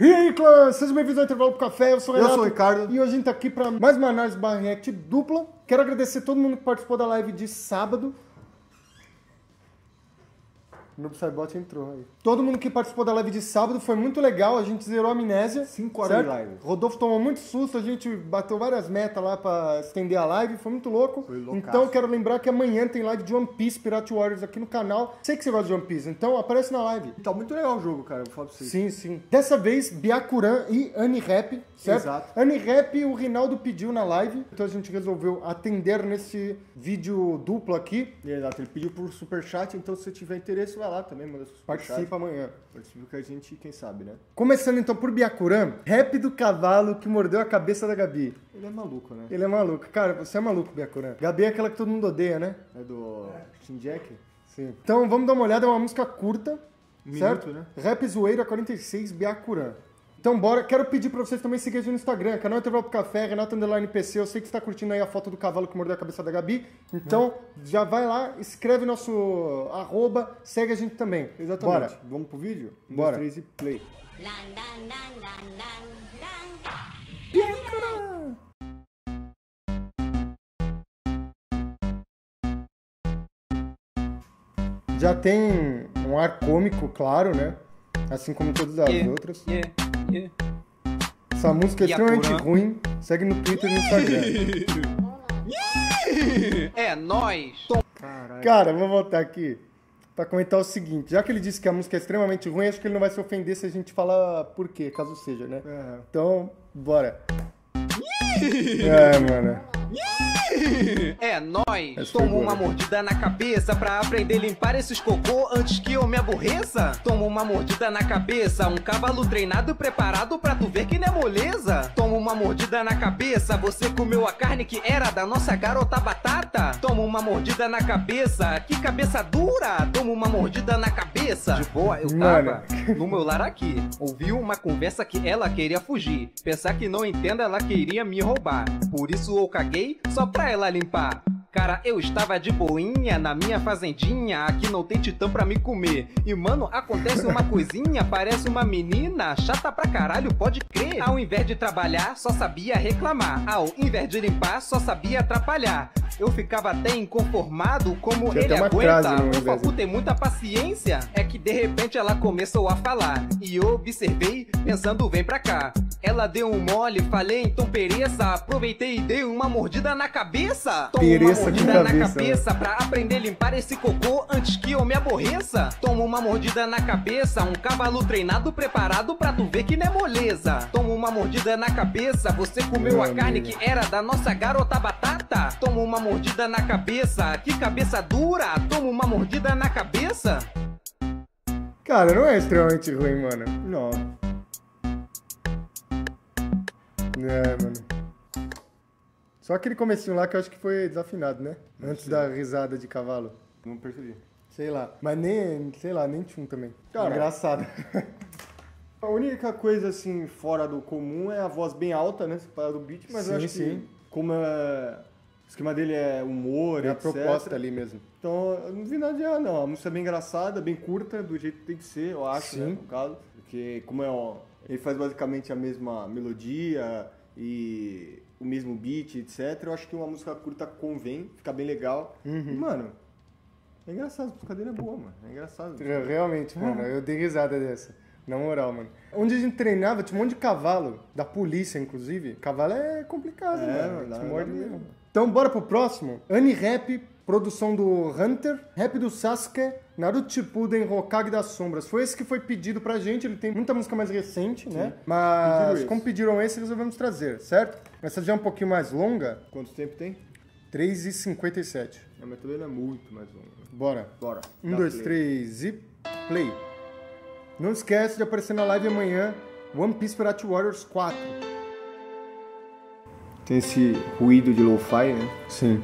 E aí, clã, sejam bem-vindos ao Intervalo pro Café, eu sou o Eu Renato. sou o Ricardo. E hoje a gente tá aqui pra mais uma análise barra react dupla. Quero agradecer todo mundo que participou da live de sábado. Noob Saibot entrou aí. Todo mundo que participou da live de sábado foi muito legal, a gente zerou a amnésia. Cinco horas certo? de live. Rodolfo tomou muito susto, a gente bateu várias metas lá pra estender a live, foi muito louco. Foi loucaço. então eu quero lembrar que amanhã tem live de One Piece Pirate Warriors aqui no canal. Sei que você gosta de One Piece, então aparece na live. Tá muito legal o jogo, cara. Vou falar pra vocês. Sim, sim. Dessa vez, Byakuran e Annie Rap, certo? Exato. Annie Rap o Rinaldo pediu na live, então a gente resolveu atender nesse vídeo duplo aqui. Exato, ele pediu por superchat, então se você tiver interesse, vai lá também, manda superchat. Participa amanhã. Participa com a gente, quem sabe, né? Começando então por Byakuran, rap do cavalo que mordeu a cabeça da Gabi. Ele é maluco, né? Ele é maluco. Cara, você é maluco, Byakuran. Gabi é aquela que todo mundo odeia, né? É do Shinjack. Sim. Então vamos dar uma olhada, é uma música curta, Um certo? minuto, né? Rap Zoeira 46, Byakuran. Então bora, quero pedir pra vocês também seguirem a gente no Instagram, canal Intervalo pro Café, Renato Underline PC, eu sei que você tá curtindo aí a foto do cavalo que mordeu a cabeça da Gabi, então já vai lá, escreve nosso arroba, segue a gente também. Exatamente. Bora. Vamos pro vídeo? Um, Bora. dois, três e play. Já tem um ar cômico, claro, né? Assim como todas as Yeah, outras. yeah, yeah. Essa música é extremamente ruim, segue no Twitter e no Instagram. É nóis! Caralho. Cara, vou voltar aqui pra comentar o seguinte. Já que ele disse que a música é extremamente ruim, acho que ele não vai se ofender se a gente falar por quê, caso seja, né? É. Então, bora. É, mano. É nóis! Tomo uma mordida na cabeça pra aprender a limpar esses cocô antes que eu me aborreça. Tomo uma mordida na cabeça, um cavalo treinado e preparado pra tu ver que não é moleza. Tomo uma mordida na cabeça, você comeu a carne que era da nossa garota batata. Tomo uma mordida na cabeça, que cabeça dura! Tomo uma mordida na cabeça. De boa, eu tava no meu lar aqui. Ouvi uma conversa que ela queria fugir. Pensar que não entenda, ela queria me roubar. Por isso eu caguei só pra ela limpar. Cara, eu estava de boinha na minha fazendinha. Aqui não tem titã pra me comer. E mano, acontece uma coisinha. Parece uma menina chata pra caralho, pode crer. Ao invés de trabalhar, só sabia reclamar. Ao invés de limpar, só sabia atrapalhar. Eu ficava até inconformado como Tinha ele frase aguenta. O Facu tem muita paciência. É que de repente ela começou a falar. E eu observei, pensando, vem pra cá. Ela deu um mole, falei, então pereça. Aproveitei e dei uma mordida na cabeça. Toma Pereça uma com mordida na cabeça, cabeça pra aprender a limpar esse cocô antes que eu me aborreça. Toma uma mordida na cabeça, um cavalo treinado, preparado pra tu ver que não é moleza. Toma uma mordida na cabeça, você comeu Meu a carne amigo. que era da nossa garota batata. Toma uma mordida na cabeça, que cabeça dura. Toma uma mordida na cabeça. Cara, não é extremamente ruim, mano. Não. É, mano. Só aquele comecinho lá que eu acho que foi desafinado, né? Antes da risada de cavalo. Não percebi. Sei lá. Mas nem, sei lá, nem tchum também. Cara, Engraçado. A única coisa, assim, fora do comum é a voz bem alta, né? Separada do beat, mas Sim, eu acho sim. que como é... o esquema dele é humor, É a etc. proposta ali mesmo. Então, eu não vi nada de errado, não. A música é bem engraçada, bem curta, do jeito que tem que ser, eu acho, Sim. né, no caso. Porque, como é, ó, ele faz basicamente a mesma melodia e o mesmo beat, etc. Eu acho que uma música curta convém, fica bem legal. Uhum. E, mano, é engraçado, a dele é boa, mano. É engraçado. Re- Realmente, mano, eu dei risada dessa. Na moral, mano. Onde a gente treinava, tinha um monte de cavalo, da polícia, inclusive. Cavalo é complicado, É, mano. Te morde mesmo. Então, bora pro próximo. Anime Rap, produção do Hunter, rap do Sasuke, Naruto Shippuden, Hokage das Sombras. Foi esse que foi pedido pra gente, ele tem muita música mais recente, né? Mas, Pediram como pediram esse, resolvemos trazer, certo? Essa já é um pouquinho mais longa, Quanto tempo tem? 3h57. Não, mas também não é muito mais longo. né? Bora. Bora. Um, dá dois, play. três e play. Não esquece de aparecer na live amanhã One Piece Pirate Warriors 4. Tem esse ruído de lo-fi, né? Sim.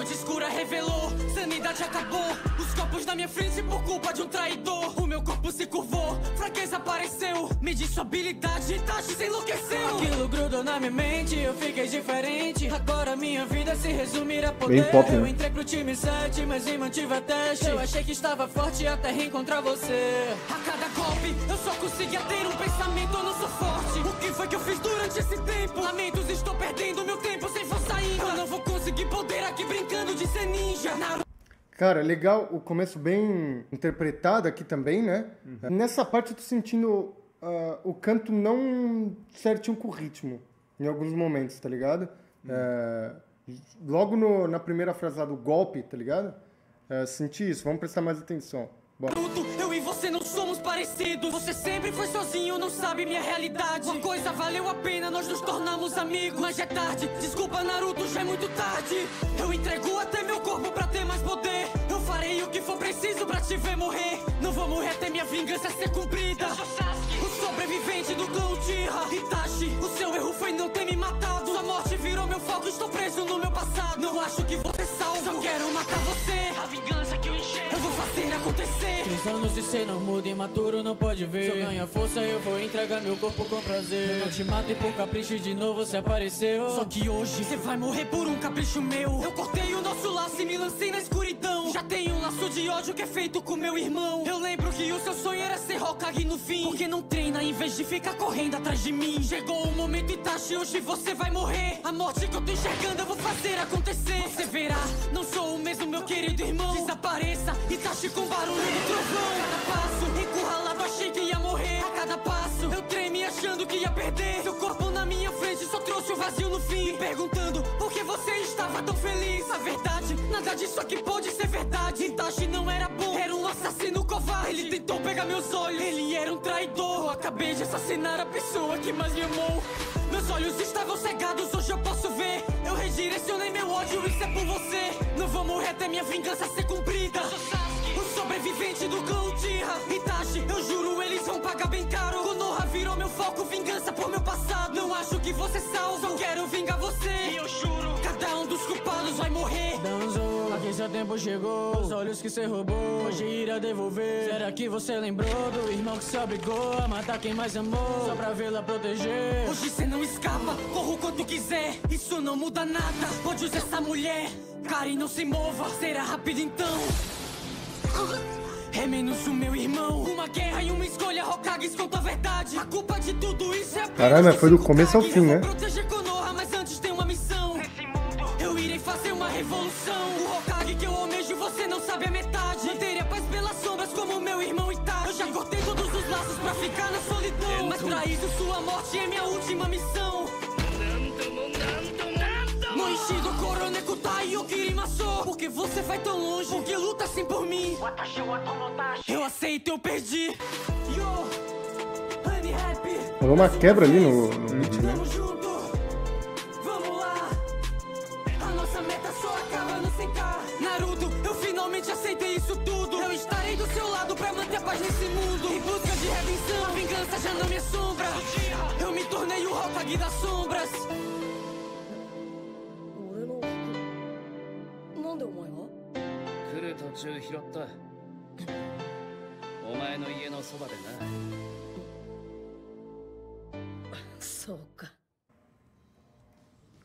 Noite escura revelou, sanidade acabou. Os copos na minha frente por culpa de um traidor. O meu corpo se curvou, fraqueza apareceu. Medi sua habilidade, Itachi se enlouqueceu. Aquilo grudou na minha mente, eu fiquei diferente. Agora minha vida se resumir a poder. Bem pop, né? Eu entrei pro time 7, mas me mantive a teste. Eu achei que estava forte até reencontrar você. A cada golpe, eu só conseguia ter um pensamento, eu não sou forte. O que foi que eu fiz durante esse tempo? Lamentos, estou perdendo meu tempo. Eu não vou conseguir poder aqui brincando de ser ninja. Cara, legal, o começo bem interpretado aqui também, né? Nessa parte eu tô sentindo ah, o canto não certinho com o ritmo, em alguns momentos, tá ligado? É, logo no- na primeira frase lá do golpe, tá ligado? É, senti isso, vamos prestar mais atenção. Bora. Eu você não somos parecidos. Você sempre foi sozinho, não sabe minha realidade. Uma coisa valeu a pena, nós nos tornamos amigos. Mas já é tarde, desculpa, Naruto, já é muito tarde. Eu entrego até meu corpo pra ter mais poder. Eu farei o que for preciso pra te ver morrer. Não vou morrer até minha vingança ser cumprida. O sobrevivente do clã Uchiha. Itachi, o seu erro foi não ter me matado. Sua morte virou meu foco, estou preso no meu passado. Não acho que você salvo, só quero matar você. A vingança acontecer. Três anos de ser não mudo, imaturo não pode ver. Se eu ganhar força, eu vou entregar meu corpo com prazer. Eu não te mato e por capricho de novo você apareceu. Só que hoje você vai morrer por um capricho meu. Eu cortei o nosso laço e me lancei na escuridão. Já tenho laço de ódio que é feito com meu irmão. Eu lembro que o seu sonho era ser Hokage no fim. Porque não treina em vez de ficar correndo atrás de mim. Chegou o momento, Itachi, hoje você vai morrer. A morte que eu tô enxergando, eu vou fazer acontecer. Você verá, não sou o mesmo, meu querido irmão. Desapareça, Itachi com barulho do trovão. Cada passo, encurralado, achei que ia morrer. A cada passo, eu tremi achando que ia perder. Seu corpo trouxe o vazio no fim. Me perguntando por que você estava tão feliz. A verdade, nada disso aqui pode ser verdade. Itachi não era bom, era um assassino covarde. Ele tentou pegar meus olhos, ele era um traidor. Eu acabei de assassinar a pessoa que mais me amou. Meus olhos estavam cegados, hoje eu posso ver. Eu redirecionei meu ódio, isso é por você. Não vou morrer até minha vingança ser cumprida. O sobrevivente do clã Uchiha Itachi, eu juro, eles vão pagar bem caro Foco, vingança por meu passado. Não acho que você salva, só quero vingar você. E eu juro, cada um dos culpados vai morrer. Danzo, aqui seu tempo chegou. Os olhos que você roubou, hoje irá devolver. Será que você lembrou do irmão que se obrigou A matar quem mais amou, só pra vê-la proteger. Hoje você não escapa, corra o quanto quiser. Isso não muda nada, pode usar essa mulher. Cara, e não se mova, será rápido então é menos o meu irmão. Uma guerra e uma escolha, Hokages conta a verdade. A culpa de tudo isso é Caralho, mas de foi do começo ao fim, Eu né? proteger Konoha, mas antes tem uma missão. Eu irei fazer uma revolução. O Hokage que eu almejo, você não sabe a metade. Manter a paz pelas sombras como meu irmão Itachi. Eu já cortei todos os laços pra ficar na solidão. Mas traído, sua morte é minha última missão. Você vai tão longe. Porque luta assim por mim. Eu aceito, eu perdi. Yo, Happy. Rolou uma quebra ali no, no vídeo, né? Tamo junto Vamos lá. A nossa meta só acaba no 100k Naruto, eu finalmente aceitei isso tudo. Eu estarei do seu lado pra manter a paz nesse mundo. Em busca de redenção, a vingança já não me assombra. Eu me tornei o Hokage das sombras でお前が来る途中拾ったお前の家のそばでなそうか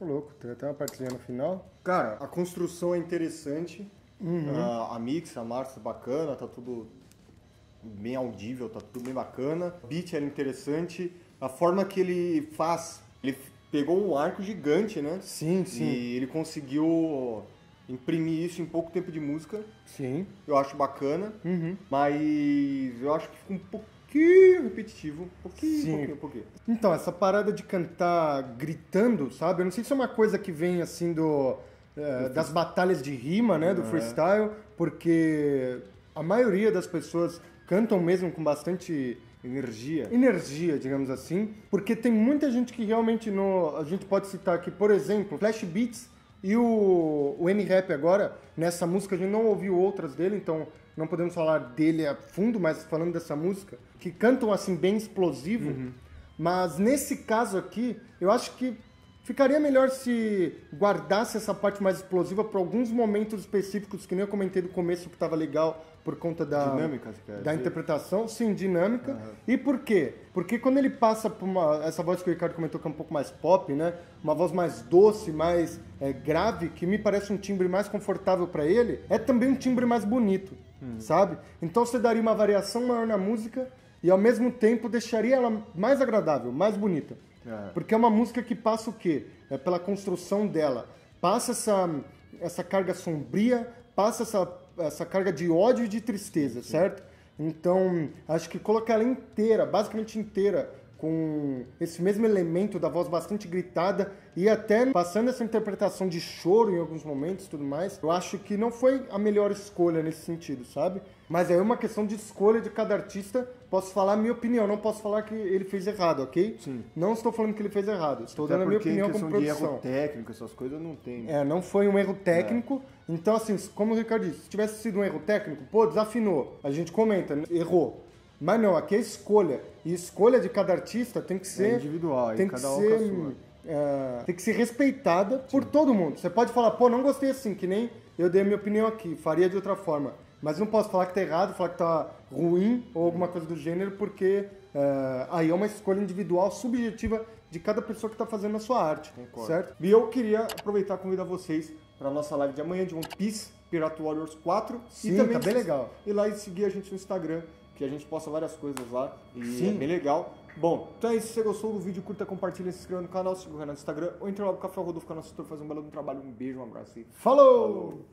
Ô, louco, tem até uma partezinha no final. Cara, a construção é interessante. A, a mix, a Marcia, bacana, tá tudo bem audível, tá tudo bem bacana. O beat era interessante. A forma que ele faz, ele pegou um arco gigante, né? Sim, sim. E ele conseguiu imprimir isso em pouco tempo de música. Sim. Eu acho bacana, Uhum. mas eu acho que fica um pouquinho repetitivo. Um pouquinho, Sim. um pouquinho, um pouquinho. Então, essa parada de cantar gritando, sabe? Eu não sei se é uma coisa que vem assim do. eh, das batalhas de rima, né? Do freestyle, porque a maioria das pessoas cantam mesmo com bastante Energia. energia, digamos assim, porque tem muita gente que realmente no. A gente pode citar aqui, por exemplo, Flash Beats e o, o M-Rap agora, nessa música, a gente não ouviu outras dele, então não podemos falar dele a fundo, mas falando dessa música, que cantam assim bem explosivo, mas nesse caso aqui, eu acho que Ficaria melhor se guardasse essa parte mais explosiva para alguns momentos específicos, que nem eu comentei do começo, que estava legal por conta da, Dinâmica, da interpretação, sim, dinâmica. E por quê? Porque quando ele passa por uma, essa voz que o Ricardo comentou que é um pouco mais pop, né? Uma voz mais doce, mais é, grave, que me parece um timbre mais confortável para ele, é também um timbre mais bonito, sabe? Então você daria uma variação maior na música e ao mesmo tempo deixaria ela mais agradável, mais bonita. É. Porque é uma música que passa o quê? É pela construção dela. Passa essa, essa carga sombria, passa essa, essa carga de ódio e de tristeza, certo? Então, acho que colocar ela inteira, basicamente inteira, com esse mesmo elemento da voz bastante gritada e até passando essa interpretação de choro em alguns momentos e tudo mais, eu acho que não foi a melhor escolha nesse sentido, sabe? Mas é uma questão de escolha de cada artista. Posso falar a minha opinião, não posso falar que ele fez errado, ok? Sim. Não estou falando que ele fez errado, estou Até dando a minha opinião como questão de produção. erro técnico, essas coisas, não tem. É, não foi um erro técnico. Então, assim, como o Ricardo disse, se tivesse sido um erro técnico, pô, desafinou. A gente comenta, errou. Mas não, aqui é escolha. E escolha de cada artista tem que ser. individual, aí tem que cada ser. é, tem que ser respeitada por todo mundo. Você pode falar, pô, não gostei assim, que nem eu dei a minha opinião aqui, faria de outra forma. Mas não posso falar que tá errado, falar que tá ruim ou alguma coisa do gênero, porque é, aí é uma escolha individual, subjetiva de cada pessoa que tá fazendo a sua arte. Certo? E eu queria aproveitar e convidar vocês para nossa live de amanhã de One Piece Pirate Warriors 4. Sim, e também tá bem legal. Ir lá e seguir a gente no Instagram, que a gente posta várias coisas lá. E Sim. é bem legal. Bom, então é isso. Se você gostou do vídeo, curta, compartilha, se inscreva no canal, siga o Renan no Instagram. Ou entre lá no Café Rodolfo, que é setor, faz um belo trabalho. Um beijo, um abraço e Falou!